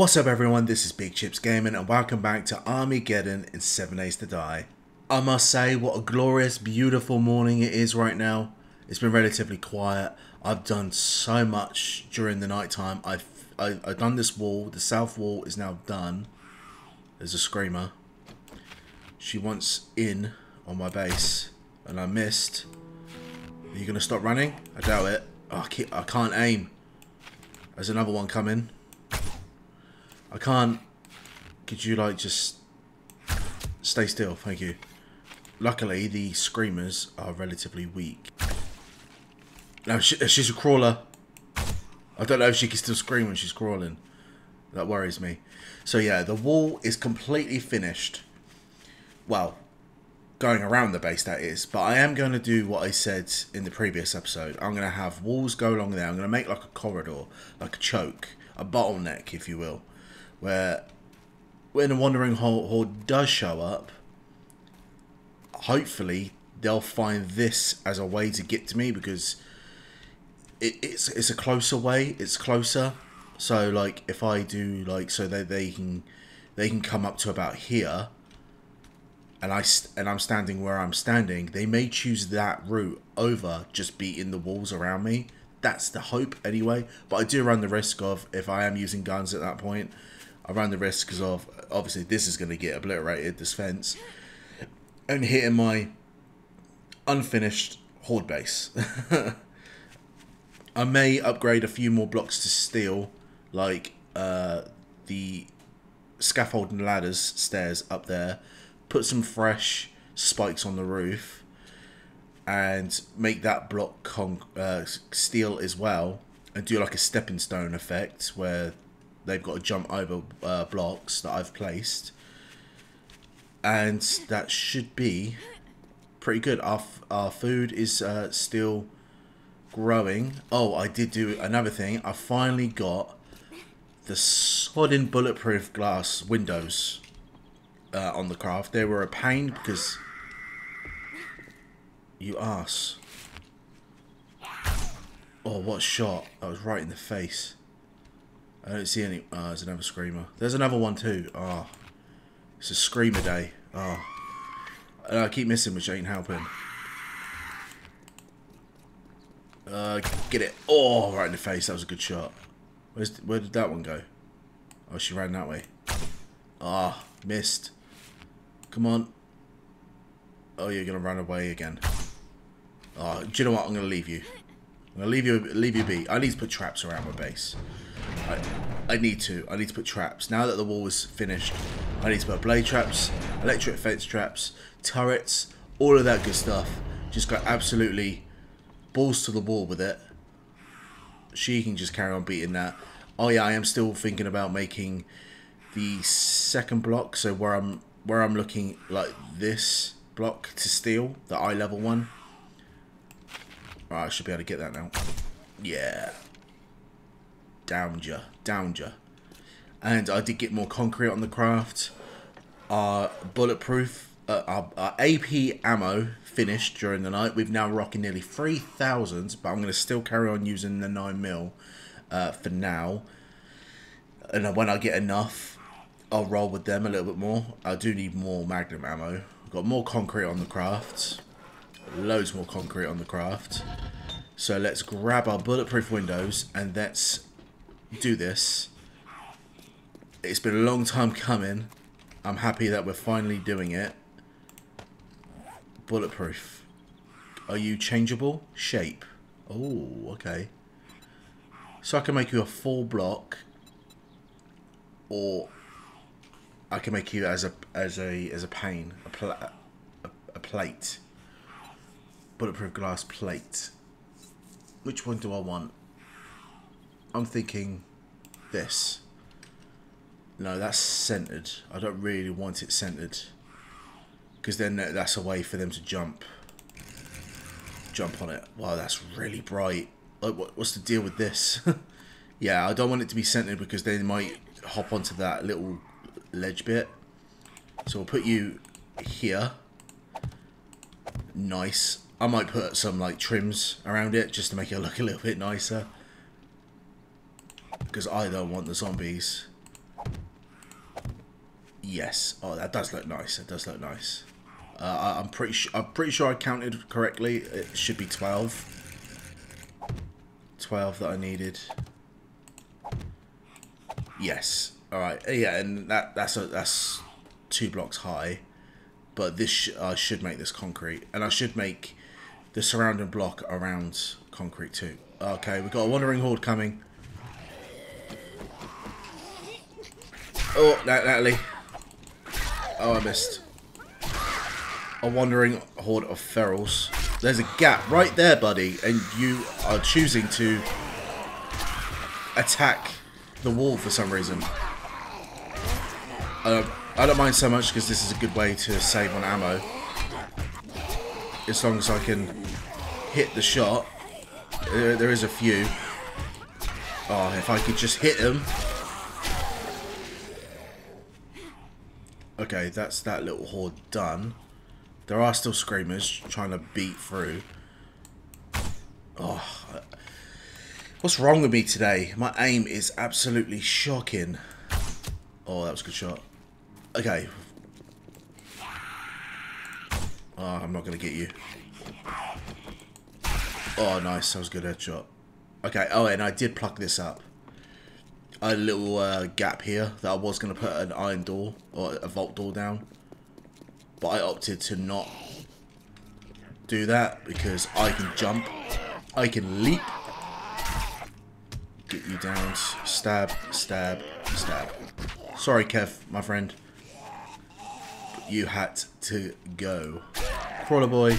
What's up everyone, this is Big Chips Gaming and welcome back to Armageddon in 7 Days to Die. I must say, what a glorious, beautiful morning it is right now. It's been relatively quiet. I've done so much during the night time. I've, I, I've done this wall. The south wall is now done. There's a screamer. She wants in on my base and I missed. Are you going to stop running? I doubt it. Oh, I can't aim. There's another one coming. I can't. Could you like just stay still? Thank you. Luckily, the screamers are relatively weak. Now, she, uh, she's a crawler. I don't know if she can still scream when she's crawling. That worries me. So yeah, the wall is completely finished. Well, going around the base that is. But I am going to do what I said in the previous episode. I'm going to have walls go along there. I'm going to make like a corridor, like a choke, a bottleneck, if you will where when a wandering horde does show up, hopefully they'll find this as a way to get to me because it, it's it's a closer way. It's closer. So like if I do like so that they, they can they can come up to about here and I and I'm standing where I'm standing, they may choose that route over just beating the walls around me. That's the hope anyway. But I do run the risk of if I am using guns at that point, I run the risk of obviously this is going to get obliterated, this fence, and hitting my unfinished horde base. I may upgrade a few more blocks to steel, like uh, the scaffold and ladders stairs up there, put some fresh spikes on the roof, and make that block con uh, steel as well, and do like a stepping stone effect where they've got to jump over uh, blocks that I've placed. And that should be pretty good. Our, our food is uh, still growing. Oh, I did do another thing. I finally got the solid bulletproof glass windows uh, on the craft. They were a pain because... You ass. Oh, what shot. That was right in the face. I don't see any. Oh, there's another screamer. There's another one too. Oh, it's a screamer day. Oh, and I keep missing, which ain't helping. Uh, get it. Oh, right in the face. That was a good shot. Where's where did that one go? Oh, she ran that way. Ah, oh, missed. Come on. Oh, you're gonna run away again. Oh, do you know what? I'm gonna leave you. I'm gonna leave you leave you be. I need to put traps around my base. I, I need to. I need to put traps. Now that the wall is finished, I need to put blade traps, electric fence traps, turrets, all of that good stuff. Just got absolutely balls to the wall with it. She can just carry on beating that. Oh yeah, I am still thinking about making the second block. So where I'm where I'm looking like this block to steal, the eye level one. Right, I should be able to get that now. Yeah, downed ya. And I did get more concrete on the craft. Our bulletproof, uh, our, our, AP ammo finished during the night. We've now rocking nearly 3,000, but I'm going to still carry on using the 9mm uh, for now. And when I get enough, I'll roll with them a little bit more. I do need more Magnum ammo. I've got more concrete on the craft. Loads more concrete on the craft. So let's grab our bulletproof windows and let's do this. It's been a long time coming. I'm happy that we're finally doing it. Bulletproof. Are you changeable? Shape. Oh, okay. So I can make you a full block, or I can make you as a as a as a pane, a, pla a, a plate, bulletproof glass plate. Which one do I want? I'm thinking this. No, that's centered. I don't really want it centered. Because then that's a way for them to jump. Jump on it. Wow, that's really bright. Like, what, what's the deal with this? yeah, I don't want it to be centered because they might hop onto that little ledge bit. So we'll put you here. Nice. I might put some like trims around it just to make it look a little bit nicer because I don't want the zombies Yes. Oh, that does look nice. It does look nice. Uh, I'm pretty sure. I'm pretty sure I counted correctly. It should be twelve. Twelve that I needed. Yes. All right. Yeah, and that that's a that's two blocks high, but this sh I should make this concrete, and I should make the surrounding block around concrete too. Okay, we've got a wandering horde coming. Oh, Natalie. Oh, I missed. A wandering horde of ferals. There's a gap right there, buddy, and you are choosing to attack the wall for some reason. I don't, I don't mind so much because this is a good way to save on ammo. As long as I can hit the shot. There, there is a few. Oh, if I could just hit him. Okay, that's that little horde done. There are still screamers trying to beat through. Oh, what's wrong with me today? My aim is absolutely shocking. Oh, that was a good shot. Okay. Oh, I'm not going to get you. Oh, nice. That was a good headshot. Okay, oh, and I did pluck this up a little uh, gap here that I was going to put an iron door or a vault door down. But I opted to not do that because I can jump, I can leap, get you down, stab, stab, stab. Sorry, Kev, my friend. But you had to go. Crawler boy.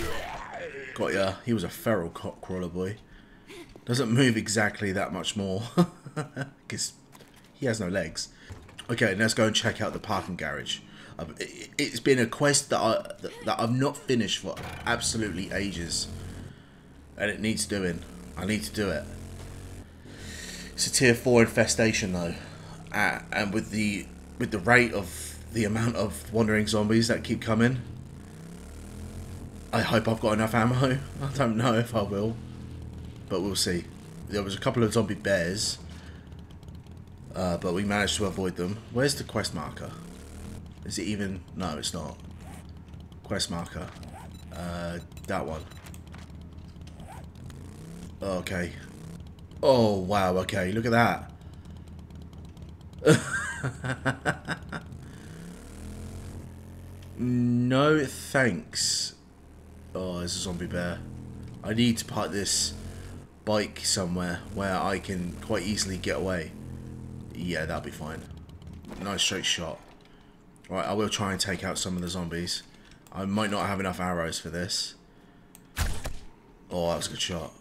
Got ya. He was a feral crawler boy. Doesn't move exactly that much more. Because he has no legs. Okay, let's go and check out the parking garage. It's been a quest that, I, that I've not finished for absolutely ages. And it needs doing. I need to do it. It's a tier 4 infestation though. Uh, and with the with the rate of the amount of wandering zombies that keep coming, I hope I've got enough ammo. I don't know if I will. But we'll see. There was a couple of zombie bears uh, but we managed to avoid them. Where's the quest marker? Is it even... No, it's not. Quest marker. Uh, that one. Okay. Oh, wow, okay. Look at that. no thanks. Oh, there's a zombie bear. I need to park this bike somewhere where I can quite easily get away. Yeah, that'll be fine. Nice straight shot. Right, I will try and take out some of the zombies. I might not have enough arrows for this. Oh, that was a good shot.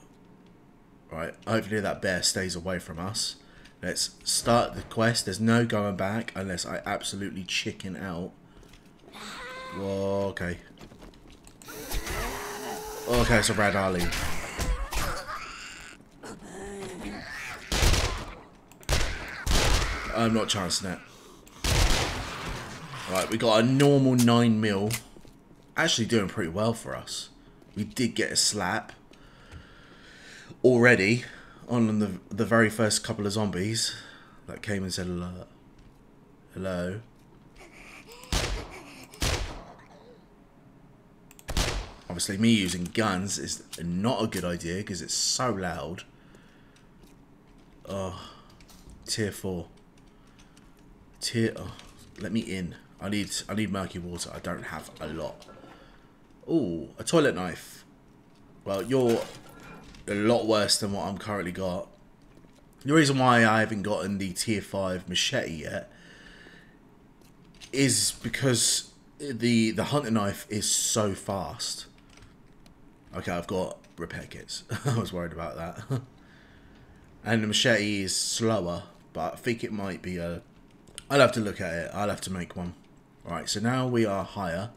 Right, hopefully that bear stays away from us. Let's start the quest. There's no going back unless I absolutely chicken out. Whoa, okay. Okay, so Brad Ali. I'm not chancing it. Right, we got a normal 9 mil. Actually doing pretty well for us. We did get a slap. Already. On the, the very first couple of zombies. That came and said hello. Hello. Obviously me using guns is not a good idea because it's so loud. Oh. Tier 4. Tier. Oh, let me in. I need. I need murky water. I don't have a lot. Oh, a toilet knife. Well, you're a lot worse than what I'm currently got. The reason why I haven't gotten the tier 5 machete yet is because the the hunting knife is so fast. Okay, I've got repair kits. I was worried about that. and the machete is slower, but I think it might be a I'll have to look at it. I'll have to make one. Alright, so now we are higher.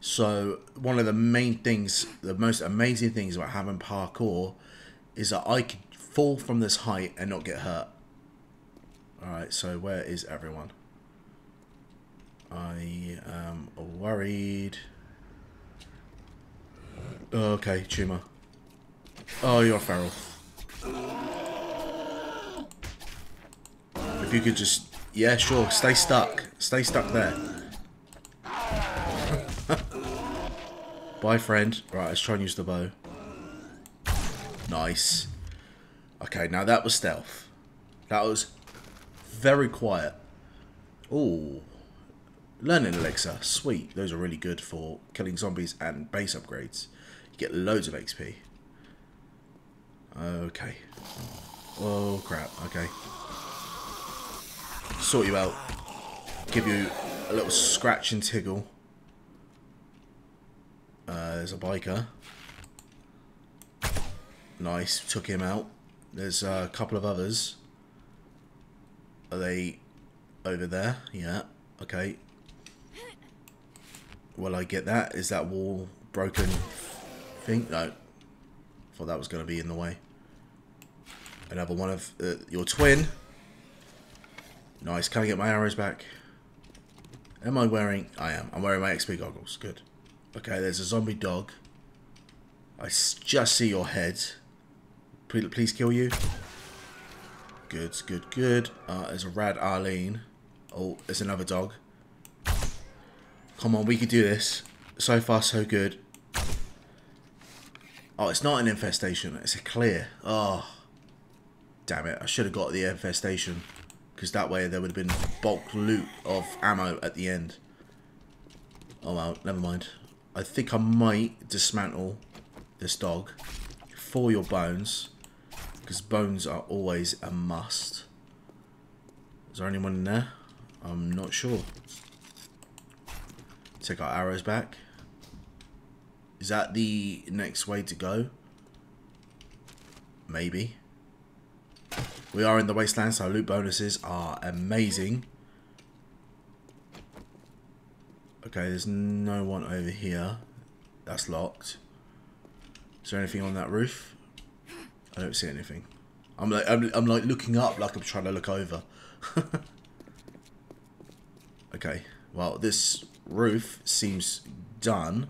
So one of the main things, the most amazing things about having parkour is that I could fall from this height and not get hurt. Alright, so where is everyone? I am worried. Okay, tumor. Oh, you're feral. If you could just yeah, sure. Stay stuck. Stay stuck there. Bye, friend. Right, let's try and use the bow. Nice. Okay, now that was stealth. That was very quiet. Ooh. Learning elixir. Sweet. Those are really good for killing zombies and base upgrades. You get loads of XP. Okay. Oh, crap. Okay. Sort you out. Give you a little scratch and tiggle. Uh, there's a biker. Nice. Took him out. There's a couple of others. Are they over there? Yeah. Okay. Well, I get that. Is that wall broken thing? No. Thought that was going to be in the way. Another one of uh, your twin. Nice. Can I get my arrows back? Am I wearing... I am. I'm wearing my XP goggles. Good. Okay, there's a zombie dog. I just see your head. Please, please kill you. Good, good, good. Uh, there's a rad Arlene. Oh, there's another dog. Come on, we can do this. So far, so good. Oh, it's not an infestation. It's a clear. Oh. Damn it. I should have got the infestation. Because that way there would have been bulk loot of ammo at the end. Oh well, never mind. I think I might dismantle this dog for your bones. Because bones are always a must. Is there anyone in there? I'm not sure. Take our arrows back. Is that the next way to go? Maybe. We are in the wasteland, so loot bonuses are amazing. Okay, there's no one over here. That's locked. Is there anything on that roof? I don't see anything. I'm like I'm, I'm like looking up like I'm trying to look over. okay. Well, this roof seems done.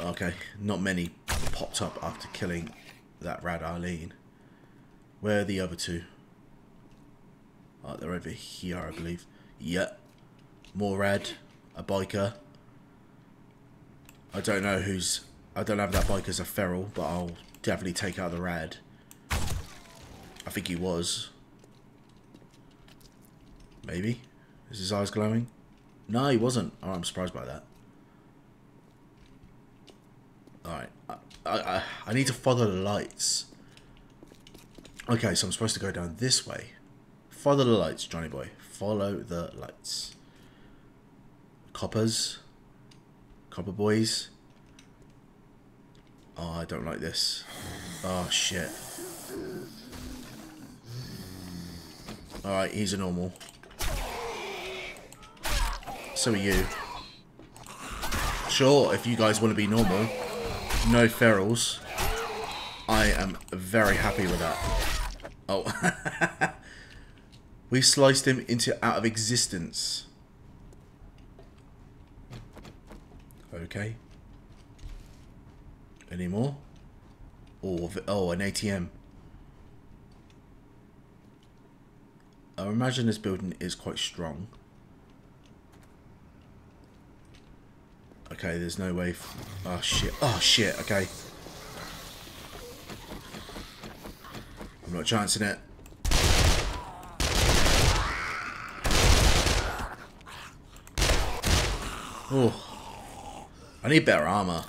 Okay, not many popped up after killing that Rad Arlene. Where are the other two? Oh, they're over here, I believe. Yep. More Rad. A biker. I don't know who's... I don't have that bike as a feral, but I'll definitely take out the Rad. I think he was. Maybe? Is his eyes glowing? No, he wasn't. Oh, I'm surprised by that. Alright. I, I, need to follow the lights. Okay, so I'm supposed to go down this way. Follow the lights, Johnny boy. Follow the lights. Coppers. Copper boys. Oh, I don't like this. Oh, shit. Alright, he's a normal. So are you. Sure, if you guys want to be normal, no ferals, I am very happy with that. Oh. we sliced him into out of existence. Okay. Any more? Oh, oh, an ATM. I imagine this building is quite strong. Okay, there's no way. oh shit! Oh shit! Okay. I'm not chancing it. Oh, I need better armor.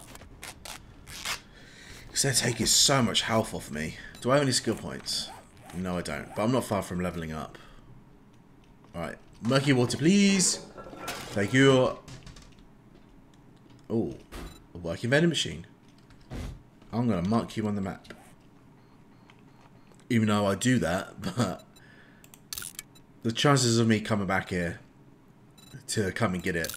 Because they're taking so much health off me. Do I have any skill points? No, I don't. But I'm not far from leveling up. Alright. Murky water, please. Thank you. Oh, a working vending machine. I'm going to mark you on the map. Even though I do that, but the chances of me coming back here to come and get it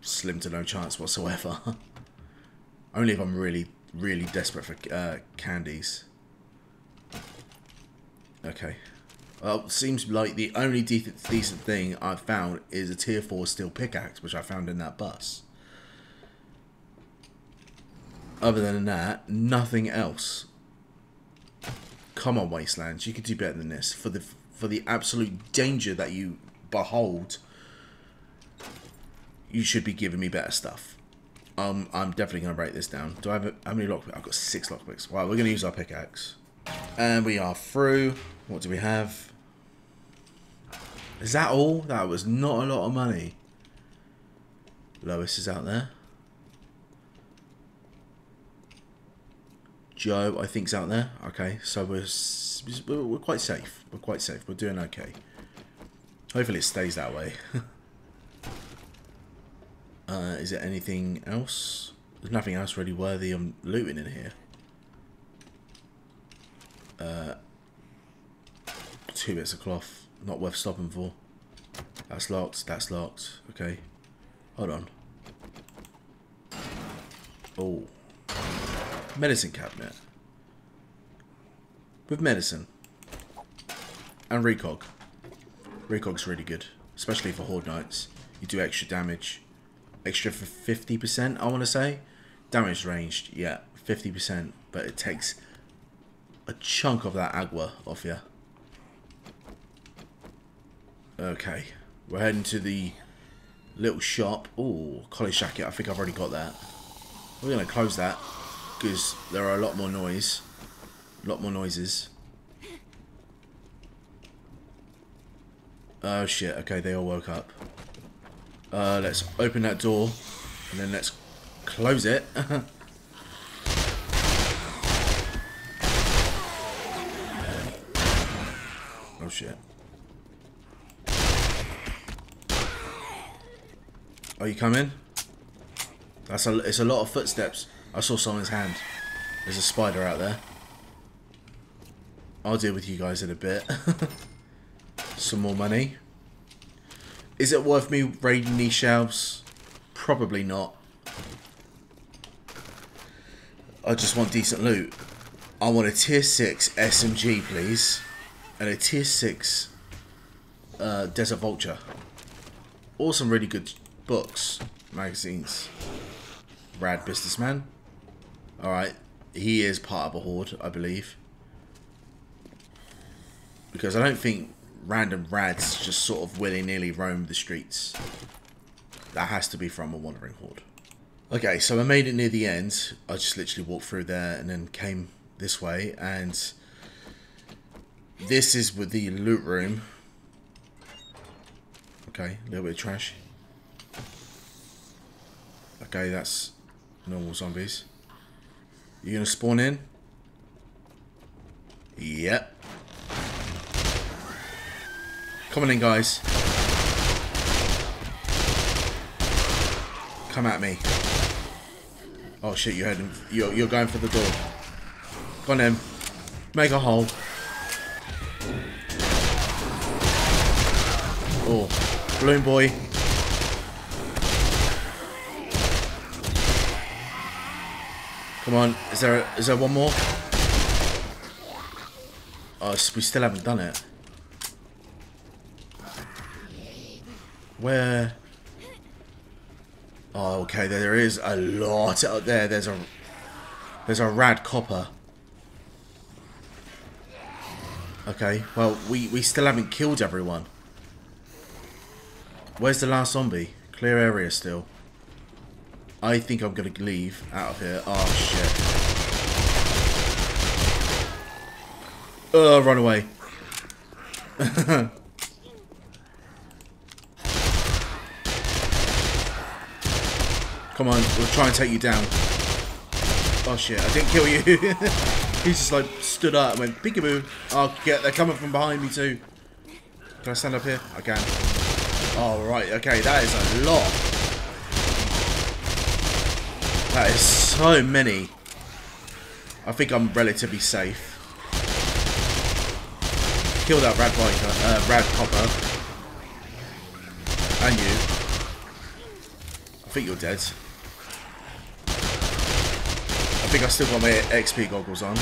slim to no chance whatsoever. Only if I'm really, really desperate for uh, candies. Okay. Well, seems like the only decent, decent thing I've found is a tier 4 steel pickaxe, which I found in that bus other than that, nothing else. Come on, Wastelands, you could do better than this. For the for the absolute danger that you behold, you should be giving me better stuff. Um, I'm definitely going to break this down. Do I have a, how many lockpicks? I've got six lockpicks. Wow, we're going to use our pickaxe. And we are through. What do we have? Is that all? That was not a lot of money. Lois is out there. Joe, I think's out there. Okay, so we're we're quite safe. We're quite safe. We're doing okay. Hopefully it stays that way. uh, is there anything else? There's nothing else really worthy of looting in here. Uh, two bits of cloth. Not worth stopping for. That's locked. That's locked. Okay. Hold on. Oh. Medicine cabinet. With medicine. And recog. Recog's really good. Especially for Horde Nights. You do extra damage. Extra for 50%, I want to say. Damage ranged, yeah. 50%. But it takes a chunk of that agua off you. Okay. We're heading to the little shop. Oh, collie shacket. I think I've already got that. We're going to close that because there are a lot more noise. A lot more noises. Oh shit, okay, they all woke up. Uh, let's open that door and then let's close it. oh shit. Are you coming? That's a, it's a lot of footsteps. I saw someone's hand. There's a spider out there. I'll deal with you guys in a bit. Some more money. Is it worth me raiding these shelves? Probably not. I just want decent loot. I want a tier 6 SMG, please. And a tier 6 uh, Desert Vulture. Or some really good books, magazines. Rad businessman. Alright. He is part of a horde, I believe. Because I don't think random rads just sort of willy-nilly roam the streets. That has to be from a wandering horde. Okay, so I made it near the end. I just literally walked through there and then came this way. And this is with the loot room. Okay, a little bit of trash. Okay, that's normal zombies. You gonna spawn in? Yep. Coming in, guys. Come at me. Oh shit, you're heading. You're, you're going for the door. Go on in. Make a hole. Oh, balloon boy. Come on, is there is there one more? Oh, we still haven't done it. Where? Oh, okay, there is a lot out there. There's a there's a rad copper. Okay, well, we, we still haven't killed everyone. Where's the last zombie? Clear area still. I think I'm going to leave out of here. Oh, shit. Oh, run away. Come on, we'll try and take you down. Oh shit, I didn't kill you. He's just like stood up and went peekaboo. Oh, get, they're coming from behind me too. Can I stand up here? I can. Oh, right, okay, that is a lot. That is so many. I think I'm relatively safe. Kill that rad biker, uh, rad copper. And you. I think you're dead. I think I still got my XP goggles on.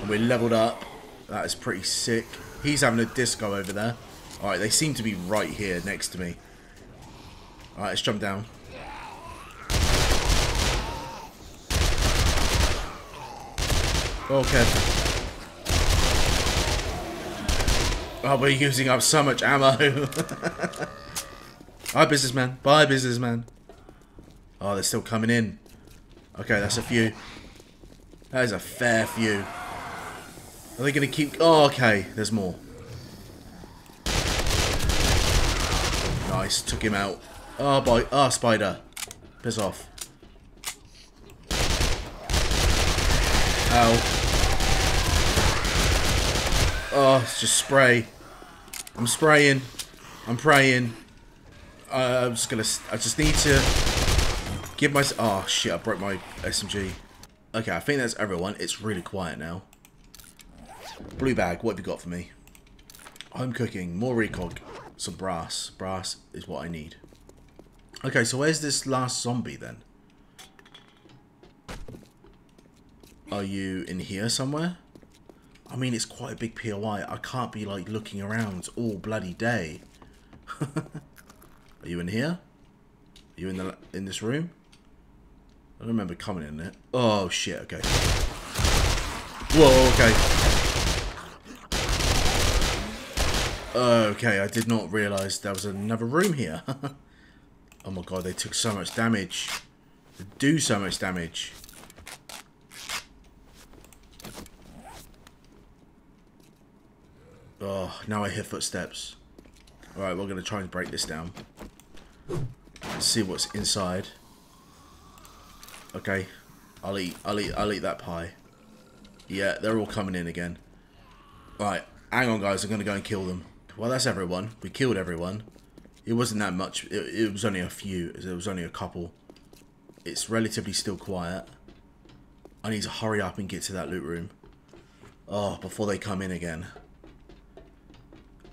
And we're leveled up. That is pretty sick. He's having a disco over there. Alright, they seem to be right here next to me. Alright, let's jump down. Okay. Oh, we're using up so much ammo. Bye, businessman. Bye, businessman. Oh, they're still coming in. Okay, that's a few. That is a fair few. Are they going to keep... Oh, okay. There's more. Nice. Took him out. Oh, boy. Oh, spider. Piss off. Ow. Oh, it's just spray. I'm spraying. I'm praying. Uh, I'm just gonna... I just need to... Give my... Oh, shit. I broke my SMG. Okay, I think that's everyone. It's really quiet now. Blue bag, what have you got for me? Home cooking, more recog, some brass. Brass is what I need. Okay, so where's this last zombie then? Are you in here somewhere? I mean, it's quite a big POI. I can't be, like, looking around all bloody day. Are you in here? Are you in the in this room? I don't remember coming in there. Oh, shit, okay. Whoa, okay. Okay, I did not realise there was another room here. oh my god, they took so much damage. They do so much damage. Oh, now I hear footsteps. Alright, we're going to try and break this down. See what's inside. Okay. I'll eat, I'll eat, I'll eat that pie. Yeah, they're all coming in again. Right, hang on guys, I'm going to go and kill them. Well, that's everyone. We killed everyone. It wasn't that much. It, it was only a few. It was only a couple. It's relatively still quiet. I need to hurry up and get to that loot room. Oh, before they come in again.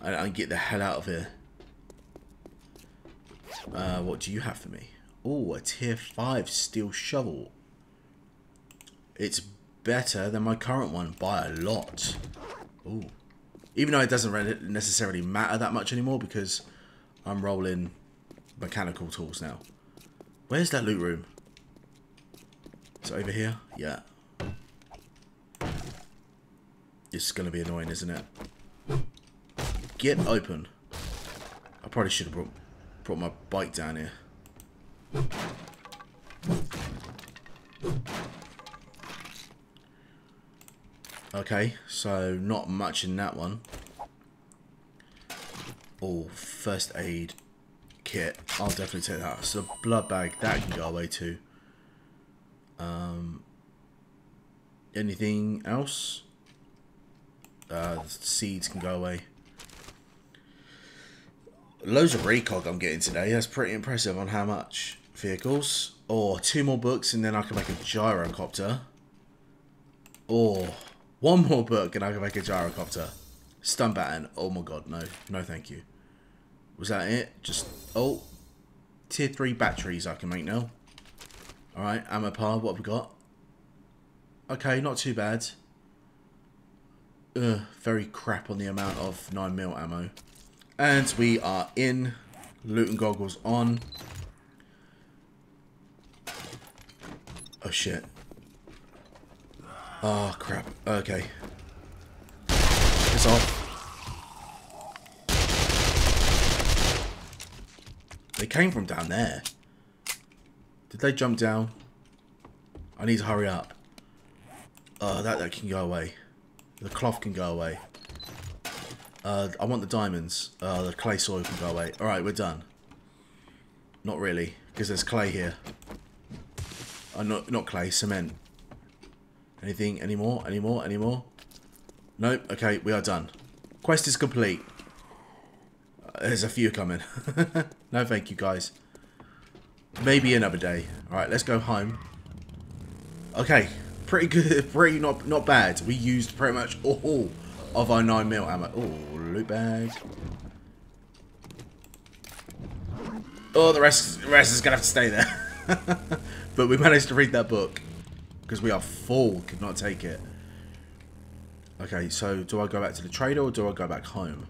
And, and get the hell out of here. Uh, what do you have for me? Oh, a tier 5 steel shovel. It's better than my current one by a lot. Oh. Even though it doesn't necessarily matter that much anymore because I'm rolling mechanical tools now. Where's that loot room? Is it over here? Yeah. It's going to be annoying, isn't it? Get open. I probably should have brought, brought my bike down here. Okay, so not much in that one. Oh, first aid kit. I'll definitely take that. So blood bag, that can go away too. Um, anything else? Uh, seeds can go away. Loads of recog I'm getting today. That's pretty impressive on how much. Vehicles. Or two more books and then I can make a gyrocopter. Or one more book and I can make a gyrocopter. Stun baton. Oh my god, no. No thank you. Was that it? Just, oh. Tier 3 batteries I can make now. Alright, ammo pile. What have we got? Okay, not too bad. Ugh, very crap on the amount of 9mm ammo. And we are in. Loot and goggles on. Oh shit. Oh crap. Okay. It's off. They came from down there. Did they jump down? I need to hurry up. Oh, that, that can go away. The cloth can go away. Uh, I want the diamonds. Uh, the clay soil can go away. Alright, we're done. Not really, because there's clay here. Uh, not, not clay, cement. Anything, any more, any more, any more? Nope, okay, we are done. Quest is complete. Uh, there's a few coming. no thank you, guys. Maybe another day. Alright, let's go home. Okay, pretty good, pretty not not bad. We used pretty much all of our 9mm ammo. Oh, loot bag. Oh, the rest, the rest is going to have to stay there. but we managed to read that book. Because we are full, could not take it. Okay, so do I go back to the trader or do I go back home?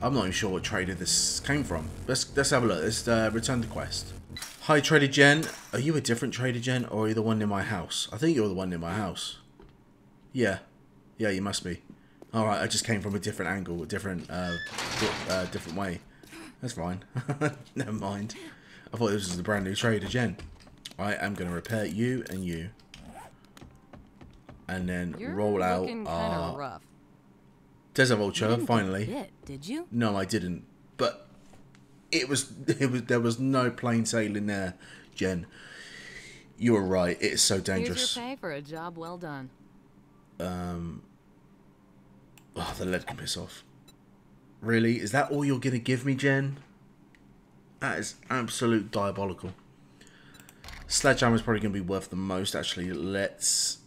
I'm not even sure what trader this came from. Let's let's have a look. Let's uh, return the quest. Hi, Trader Jen. Are you a different Trader Jen or are you the one in my house? I think you're the one in my house. Yeah. Yeah, you must be. All right, I just came from a different angle, a different, uh, uh different way. That's fine. Never mind. I thought this was the brand new trader, Jen. I am going to repair you and you. And then You're roll out our rough. Desert Vulture, finally. Bit, did you? No, I didn't. But it was it was there was no plain sailing there, Jen. You were right. It's so dangerous. Here's your pay for a job well done. Oh, the lead can piss off. Really? Is that all you're gonna give me, Jen? That is absolute diabolical. Sledgehammer is probably gonna be worth the most. Actually, let's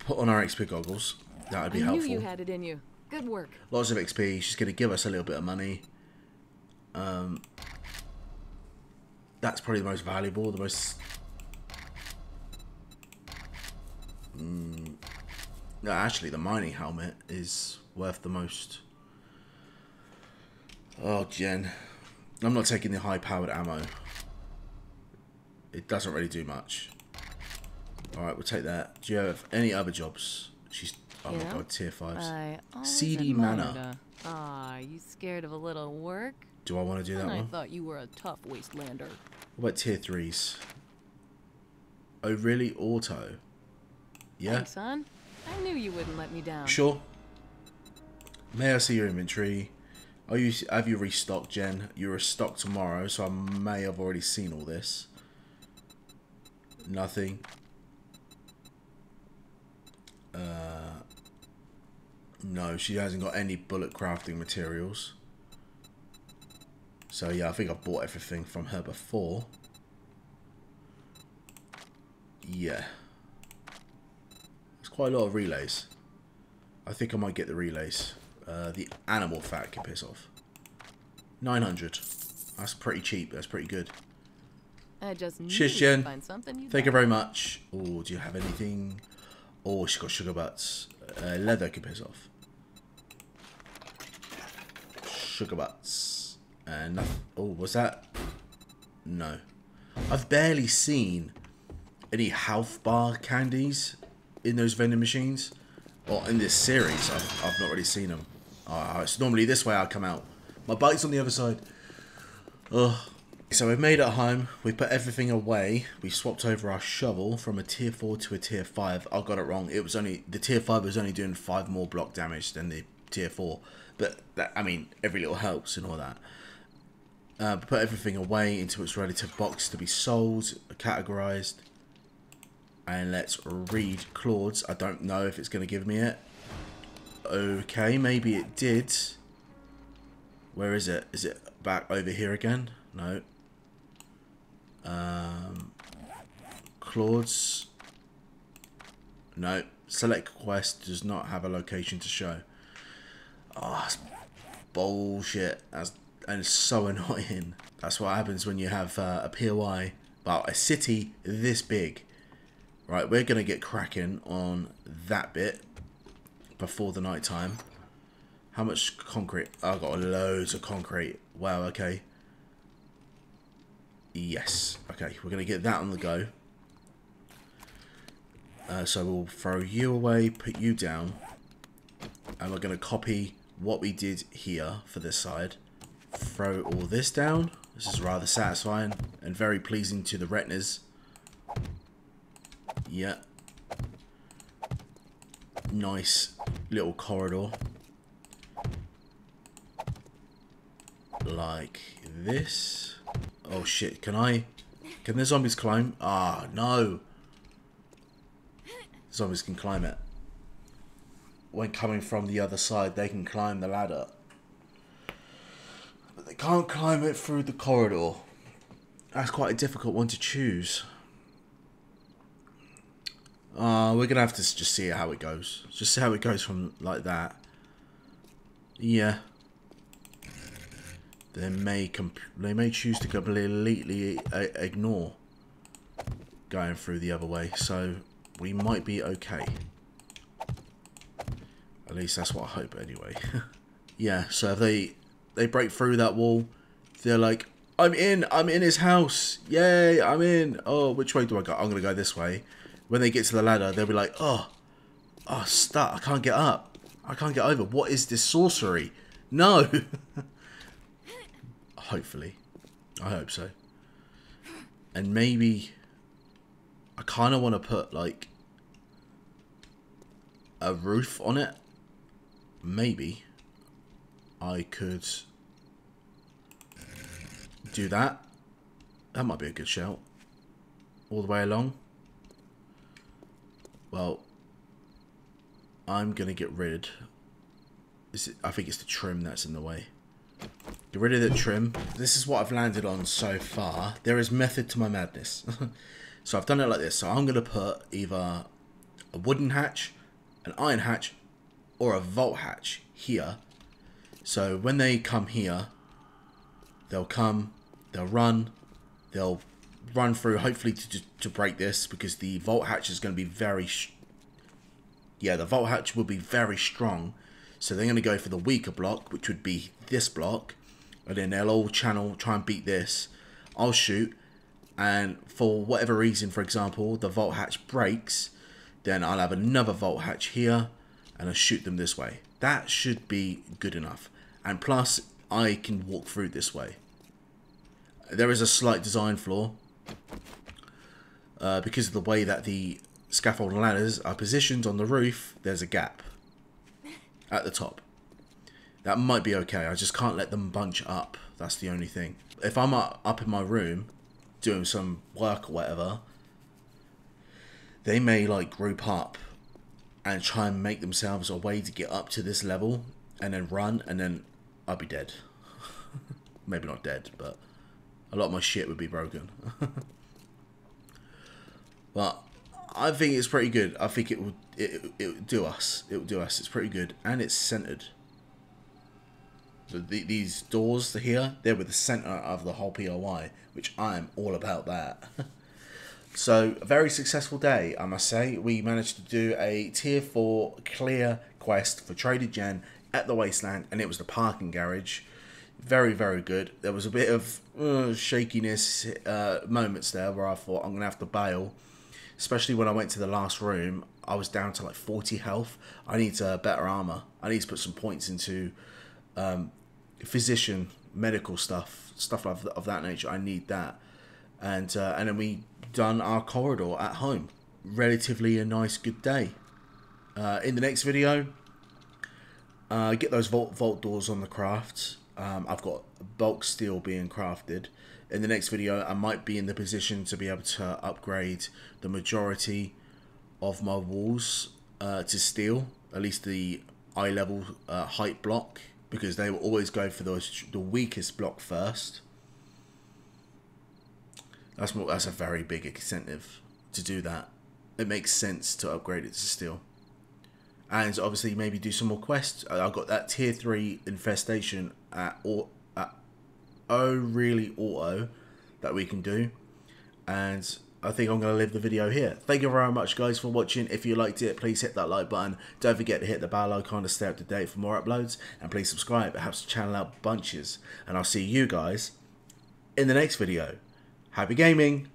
put on our XP goggles. That would be I helpful. knew you had it in you. Good work. lots of XP. She's going to give us a little bit of money. Um, that's probably the most valuable, the most. Mm, no, actually, the mining helmet is worth the most. Oh, Jen, I'm not taking the high-powered ammo. It doesn't really do much. All right, we'll take that. Do you have any other jobs? She's oh my god, tier fives. CD admired Manor. Ah, you scared of a little work? Do I want to do that I one? thought you were a tough wastelander. What about tier threes? Oh, really? Auto? Yeah. Thanks, son. I knew you wouldn't let me down. Sure. May I see your inventory? Are you have you restocked, Jen? You're restocked tomorrow, so I may have already seen all this. Nothing. Uh, no, she hasn't got any bullet crafting materials. So yeah, I think I've bought everything from her before. Yeah. Quite a lot of relays. I think I might get the relays. Uh, the animal fat can piss off. 900. That's pretty cheap. That's pretty good. I just Cheers, Jen. find something you Thank you very much. Oh, do you have anything? Oh, she's got sugar butts. Uh, leather can piss off. Sugar butts. And nothing. Oh, was that? No. I've barely seen any health bar candies in those vending machines. Or in this series, I've, I've not really seen them. Uh, it's normally this way I come out. My bike's on the other side. Ugh. So we've made it home. We put everything away. We swapped over our shovel from a tier 4 to a tier 5. I got it wrong. It was only the tier 5 was only doing 5 more block damage than the tier 4. But that, I mean, every little helps and all that. Uh, put everything away into its relative box to be sold, categorized. And let's read Claude's. I don't know if it's going to give me it. Okay, maybe it did. Where is it? Is it back over here again? No. Um, Claude's. No. Select quest does not have a location to show. Oh, that's bullshit. That's and it's so annoying. That's what happens when you have uh, a POI, well, a city this big. Right, we're gonna get cracking on that bit before the night time. How much concrete? I've got loads of concrete. Wow, okay. Yes. Okay, we're going to get that on the go. Uh, so we'll throw you away, put you down. And we're going to copy what we did here for this side. Throw all this down. This is rather satisfying and very pleasing to the retinas. Yeah. Nice little corridor. Like this. Oh shit, can I... Can the zombies climb? Ah, no. Zombies can climb it. When coming from the other side, they can climb the ladder. But they can't climb it through the corridor. That's quite a difficult one to choose. Uh, we're to have to just see how it goes. Just see how it goes from like that. Yeah. They may they may choose to completely uh, ignore going through the other way, so we might be okay. At least that's what I hope, anyway. yeah. So if they they break through that wall, they're like, "I'm in! I'm in his house! Yay! I'm in! Oh, which way do I go? I'm gonna go this way." When they get to the ladder, they'll be like, "Oh, oh, stuck! I can't get up." I can't get over. What is this sorcery? No. Hopefully. I hope so. And maybe I kind of want to put like a roof on it. Maybe I could do that. That might be a good shout. All the way along. Well, I'm going to get rid... It, I think it's the trim that's in the way. Get rid of the trim. This is what I've landed on so far. There is method to my madness. so I've done it like this. So I'm going to put either a wooden hatch, an iron hatch, or a vault hatch here. So when they come here, they'll come, they'll run, they'll run through hopefully to, to break this because the vault hatch is going to be very yeah, the Vault Hatch will be very strong. So they're going to go for the weaker block, which would be this block. And then they'll all channel, try and beat this. I'll shoot. And for whatever reason, for example, the Vault Hatch breaks. Then I'll have another Vault Hatch here. And I'll shoot them this way. That should be good enough. And plus, I can walk through this way. There is a slight design flaw. Uh, because of the way that the scaffold and ladders are positioned on the roof, there's a gap at the top. That might be okay. I just can't let them bunch up. That's the only thing. If I'm up in my room doing some work or whatever, they may like group up and try and make themselves a way to get up to this level and then run and then I'll be dead. Maybe not dead, but a lot of my shit would be broken. but I think it's pretty good. I think it would it, it would do us. It would do us. It's pretty good and it's centered. So the, these doors here, they're with the center of the whole POI, which I'm all about that. so a very successful day, I must say. We managed to do a tier four clear quest for Trader Jen at the wasteland, and it was the parking garage. Very very good. There was a bit of uh, shakiness uh, moments there where I thought I'm gonna have to bail especially when I went to the last room, I was down to like 40 health. I need uh, better armor. I need to put some points into um, physician, medical stuff, stuff of, of that nature. I need that. And, uh, and then we done our corridor at home. Relatively a nice, good day. Uh, in the next video, uh, get those vault, vault doors on the crafts. Um, I've got bulk steel being crafted in the next video, I might be in the position to be able to upgrade the majority of my walls uh, to steel, at least the eye level uh, height block, because they will always go for those, the weakest block first. That's more, that's a very big incentive to do that. It makes sense to upgrade it to steel. And obviously maybe do some more quests. I've got that tier 3 infestation at, or, oh really auto that we can do and I think I'm going to leave the video here. Thank you very much guys for watching. If you liked it, please hit that like button. Don't forget to hit the bell icon to stay up to date for more uploads. And please subscribe. It helps the channel out bunches. And I'll see you guys in the next video. Happy gaming!